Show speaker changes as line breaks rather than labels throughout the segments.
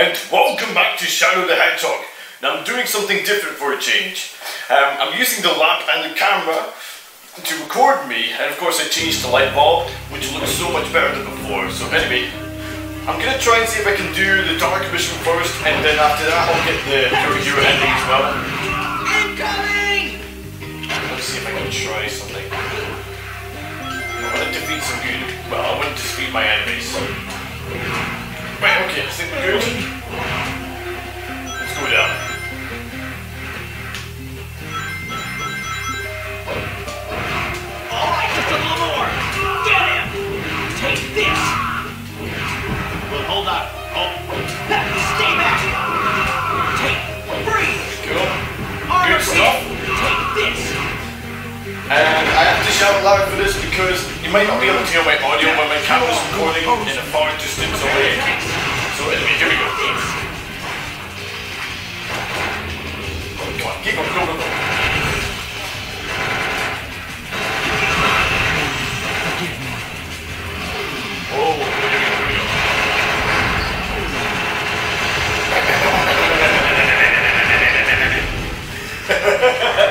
and welcome back to Shadow the Hedgehog. Now I'm doing something different for a change. Um, I'm using the lamp and the camera to record me, and of course I changed the light bulb, which looks so much better than before. So anyway, I'm gonna try and see if I can do the dark mission first, and then after that I'll get the Hero ending as well.
Incoming!
Let's see if I can try something. I want to defeat some good. Well, I want to defeat my enemies. Right, okay, I think we're good. Let's go down.
Alright, just a little more! Get him! Take this! Well, hold on. Oh, stay back! Take, breathe!
Cool. Good stuff.
Take this!
And I have to shout loud for this because you might not be able to hear my audio when my camera's recording in a far distance away. Ha ha ha ha!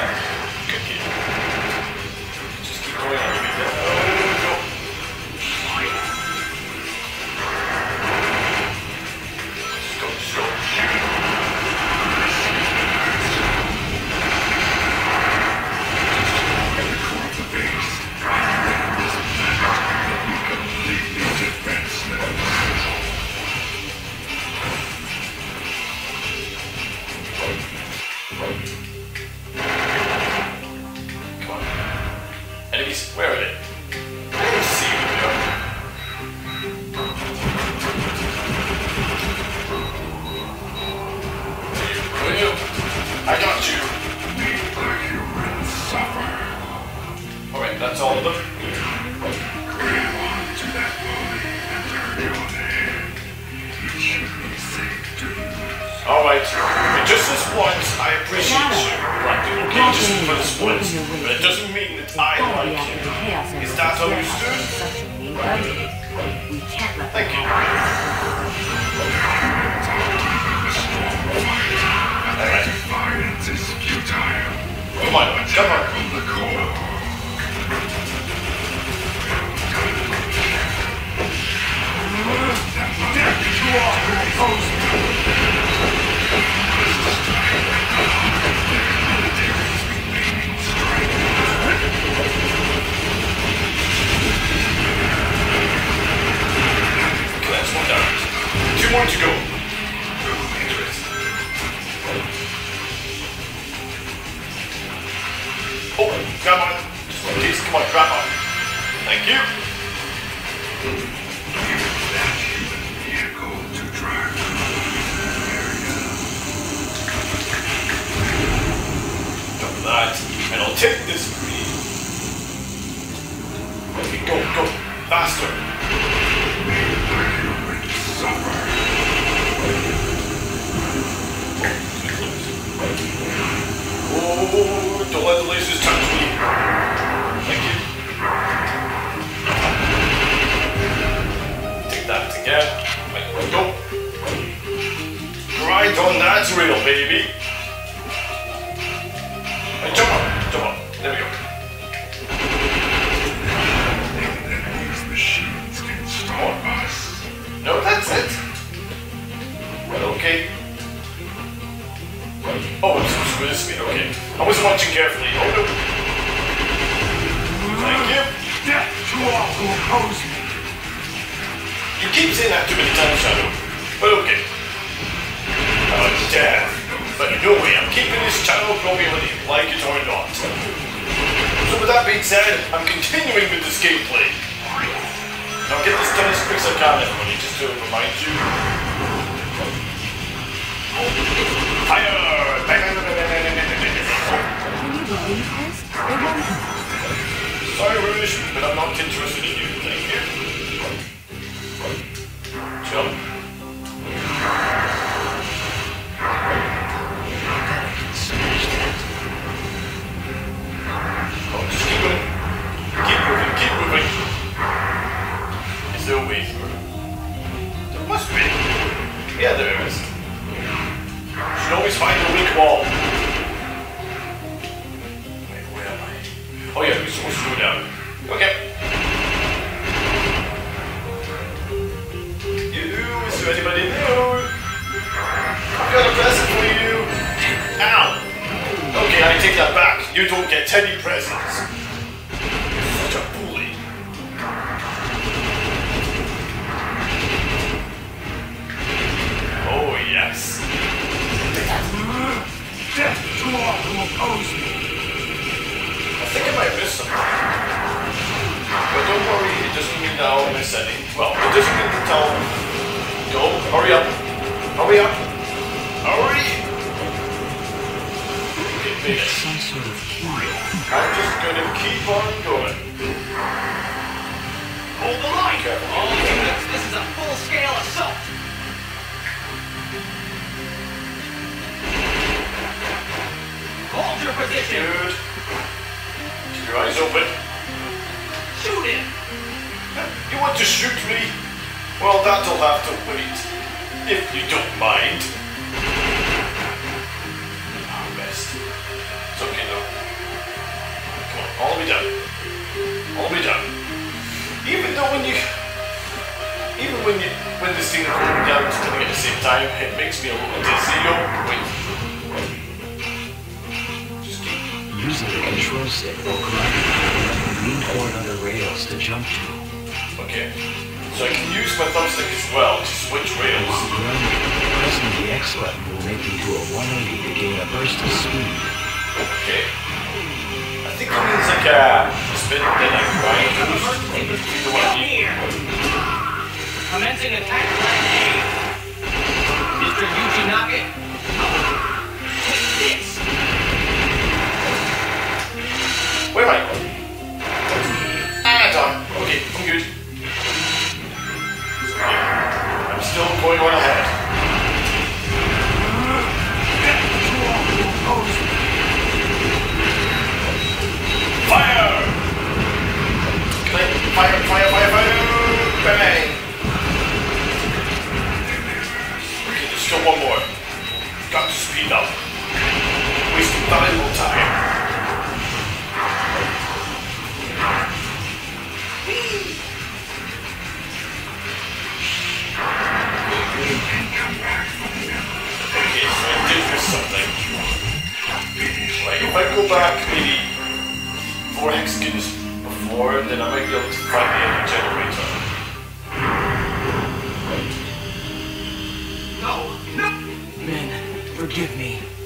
Faster. Oh, don't let the lasers touch me. Thank you. Take that again. Right, go. Grind on that's real, baby. channel Romeo and Eve, like it or not. So with that being said, I'm continuing with this gameplay. Now get this done as quick as I can everybody, just to remind you. Fire! Sorry, Rouge, but I'm not interested in you. Thank you. Jump. Should always find the weak wall. Wait, where am I? Oh yeah, we're supposed to go down. Okay. You, is there anybody new? I've got a present for you. Ow! Okay, I take that back. You don't get any presents.
To oppose me.
I think I might miss something. But don't worry, it doesn't mean that I'll miss any. Well, it doesn't mean that I'll... Go, hurry up. Hurry up. Hurry! Okay, made it.
Some sort of.
I'm just gonna keep on going.
Hold the line!
Careful.
Units, this is a full-scale assault! Hold your position!
Good. Keep your eyes open.
Shoot him!
You want to shoot me? Well, that'll have to wait. If you don't mind. Ah, best. It's okay though. Come on, all way down. All way down. Even though when you... Even when you... When this thing going down spinning at the same time, it makes me a little dizzy. Oh, wait.
Using the control stick or grinder, the green cord under rails to jump to.
Okay. So I can use my thumbstick as well to switch rails.
Grinder, pressing the X button will make me do a 180 to gain a burst of speed.
Okay. I think it means like a spin then a grind boost.
Take this
Either
Get
one.
here! Commencing attack plan A. Mr. Yuchinake. Take
forgive me.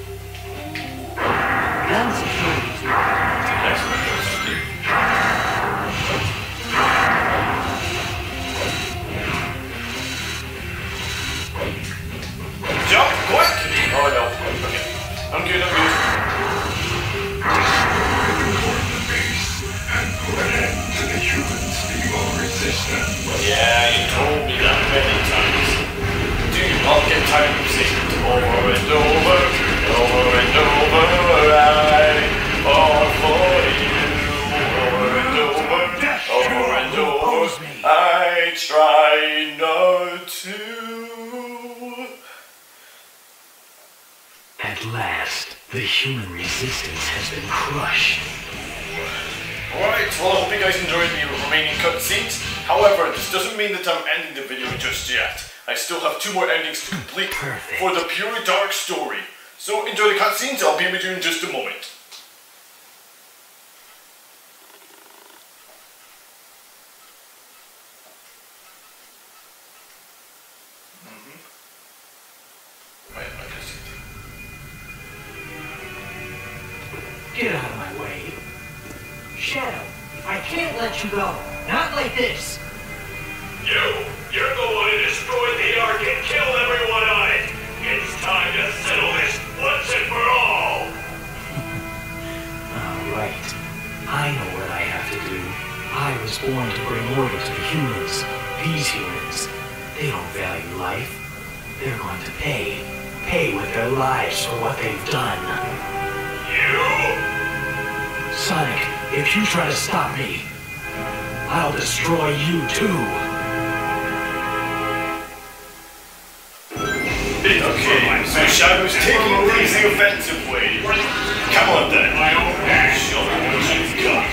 You guys enjoyed the remaining cutscenes. However, this doesn't mean that I'm ending the video just yet. I still have two more endings to complete
Perfect.
for the pure dark story. So enjoy the cutscenes, I'll be with you in just a moment.
If you try to stop me, I'll destroy you too.
Okay, so Shadow's taking things the offensive way. Come on then. My own back. Show me what you've got.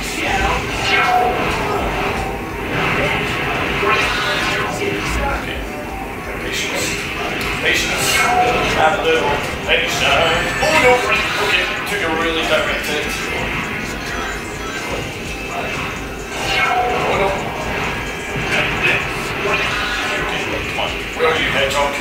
Okay. Patience. Patience. Have a little. Patience. Oh no. Okay, took a really direct hit. Roger Hedgehog.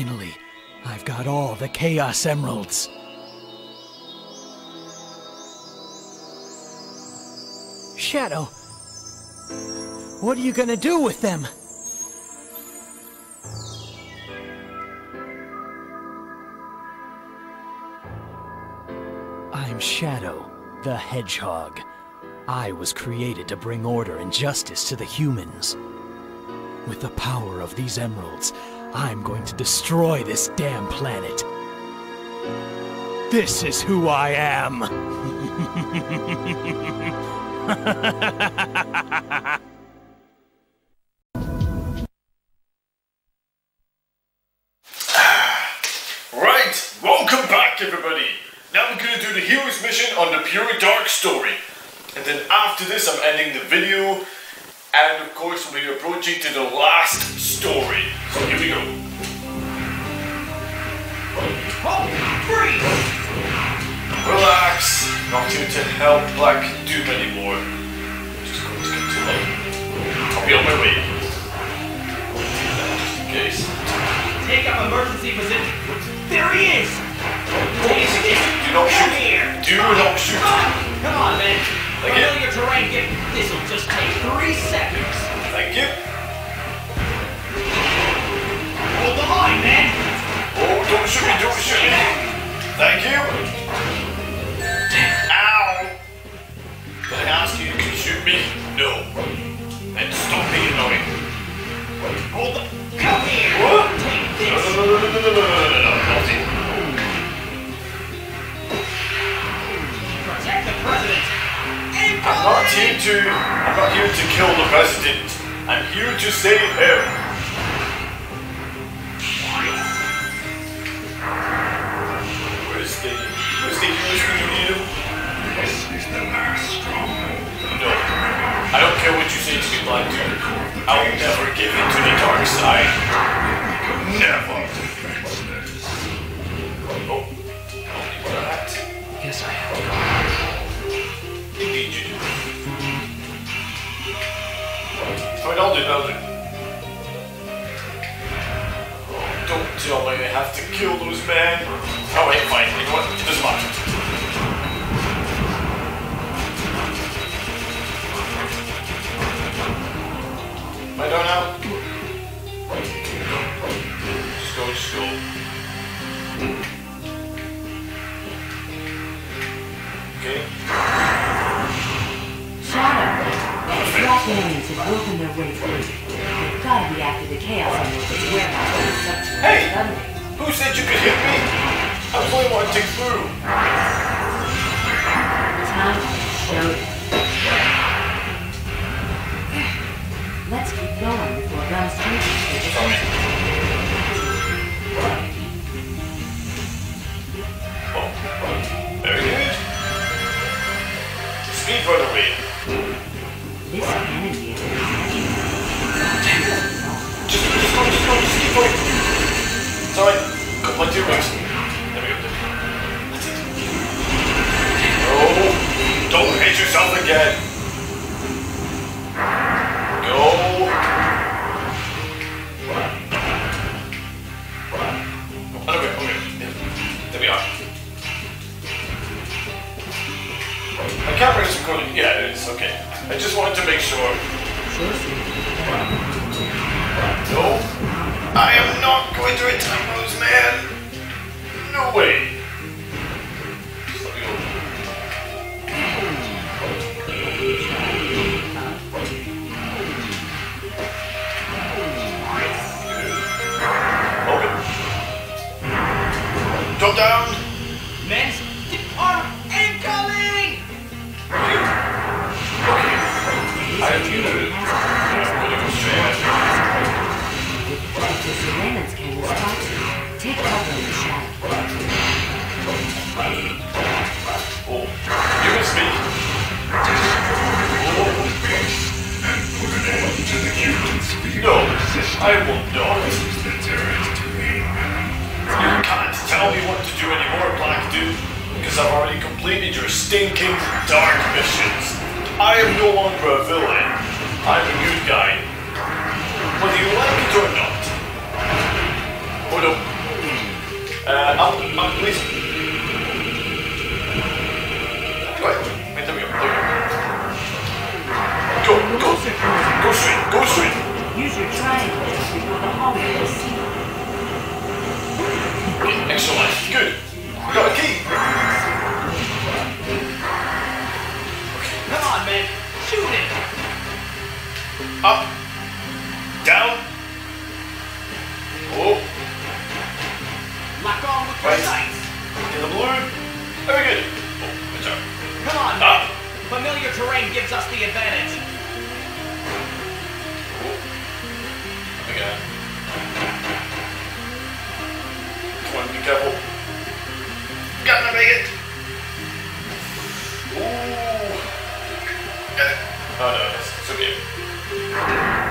Finally, I've got all the Chaos Emeralds. Shadow, what are you gonna do with them? I'm Shadow, the Hedgehog. I was created to bring order and justice to the humans. With the power of these emeralds, I'm going to destroy this damn planet. This is who I am.
Right, welcome back everybody. Now we're going to do the hero's mission on the Pure Dark story. And then after this I'm ending the video. And of course we're approaching to the last story. So here we go.
Hold! Freeze!
Relax. Not here to help Black Doom anymore. Just going to continue. I'll be on my way. Just in case.
Take up emergency position. There he is!
Do not shoot.
here!
Do not shoot.
Come on, man. Familiar terrain. This'll just take three seconds.
Thank you. Oh, don't shoot me, don't shoot me. Thank you. Ow. Did I ask you to shoot me? No. And stop being annoying.
Hold the. Come here.
What?
Take this.
no, no, no, no, no, no, no, no, no, nothing.
Protect the president.
I'm not here to, I'm not here to kill the president. I'm here to save him. I don't care what you say to me, Black Dude. I'll never give in to the dark side. Never. Oh. Only one hat.
Guess I have.
Indeed you do. Do it, I'll do. Oh, don't tell me I have to kill those men. Oh wait, fine. You know what? It doesn't matter. Am I done now? Just go, just go. Okay.
Shadow. Black enemies have broken their way through. They've gotta be after the Chaos warehouse on the subterranean
Hey! Who said you could hit me? I was only wanting through.
Time to show
Sorry. Oh, very good. Speed run away.
This enemy is
keep going. Got plenty of rings. There we go. That's it. No, don't hit yourself again. Go straight. Go straight.
Use your triangle before the hallway is seen.
Excellent. Good. We got a key.
Come on, man. Shoot it.
Up. Down. Oh.
Lock on with
Right.
sights.
In the blue. Very good. Oh, good job.
Come on,
Up.
Familiar terrain gives us the advantage.
Again. Come on, be careful. Gotta make it. Ooh. Got it. Oh no, it's, okay.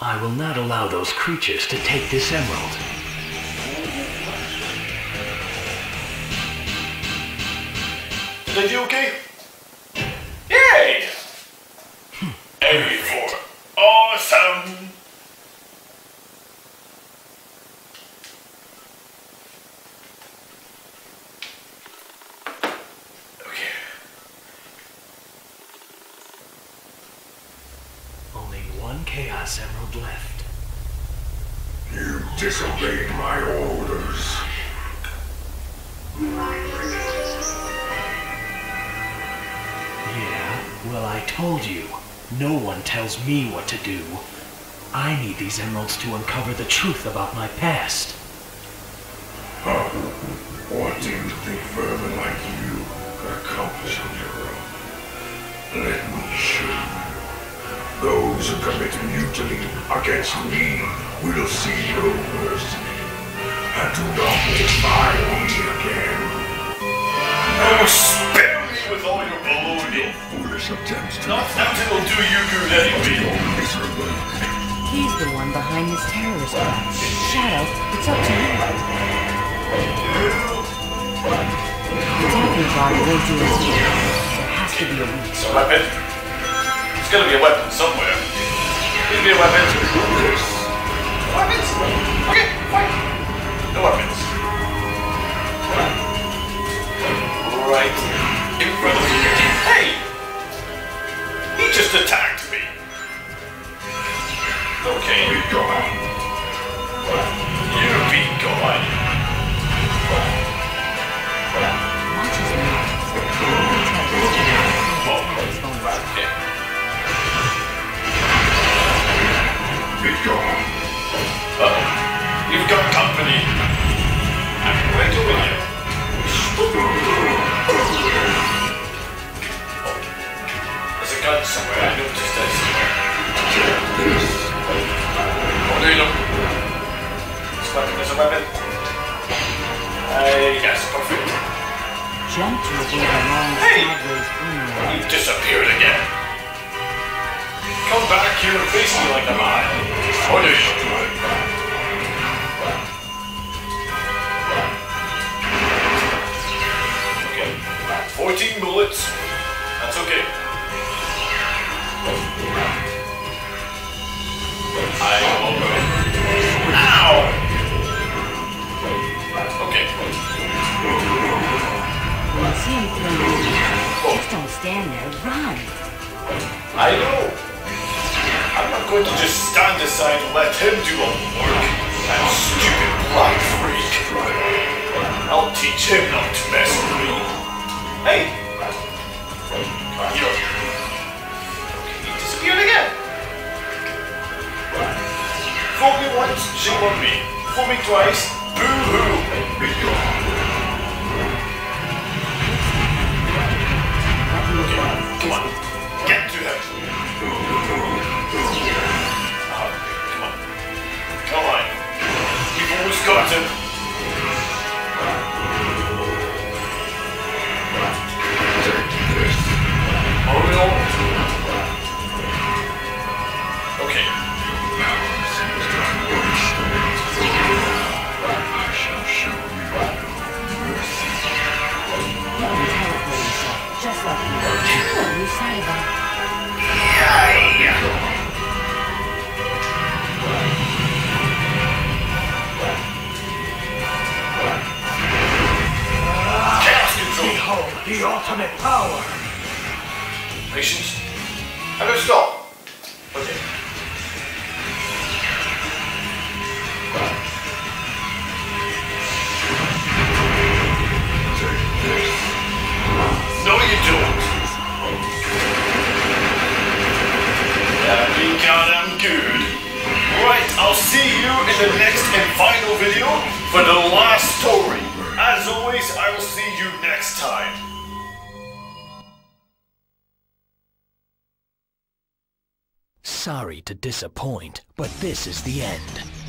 I will
not allow those creatures to take this emerald.
Did I do okay? Yay! Hmm. A for awesome!
No one tells me what to do. I need these emeralds to uncover the truth about my past.
Huh. What do you think further like you could accomplish on your own? Let me show you. Those who commit mutiny against me will see no mercy. And do not defy me again.
Oh, spare me with all your baloney!
Foolish attempts to
Not that it'll do you good anyway.
miserably.
He's the one behind this terrorist attack. Shadow, it's up to you. Attacking body won't do us here. There has to be a weak
It's a weapon. There's gotta be a weapon somewhere. Needs to be a weapon. Weapons? Okay, fine. No weapons. Right. In front of me. Hey! Just attacked me. Okay. Aside and let him do all the work. That stupid black freak. I'll teach him not to mess with me. Hey! Here. Okay, he disappeared again. Fool me once, shame on me. Fool me twice, boo-hoo. You've for the last story. As always, I will see you next time.
Sorry to disappoint, but this is the end.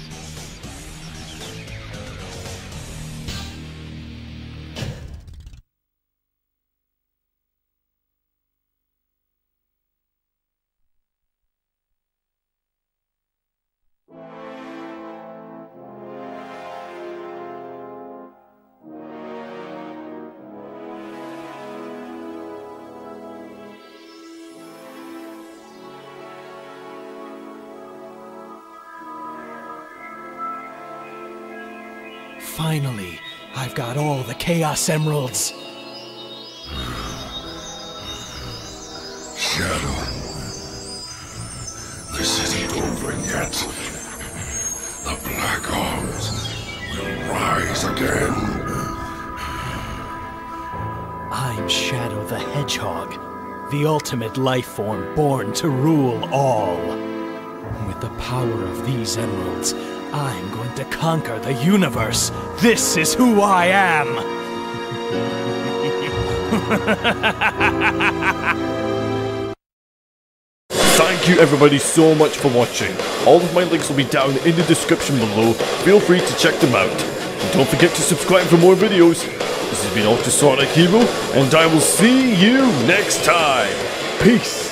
Chaos Emeralds.
Shadow. This isn't over yet. The Black Arms will rise again.
I'm Shadow the Hedgehog, the ultimate life form born to rule all. With the power of these emeralds, I'm going to conquer the universe. This is who I am.
Thank you everybody so much for watching. All of my links will be down in the description below. Feel free to check them out. And don't forget to subscribe for more videos. This has been Ultrasonic Hero, and I will see you next time. Peace.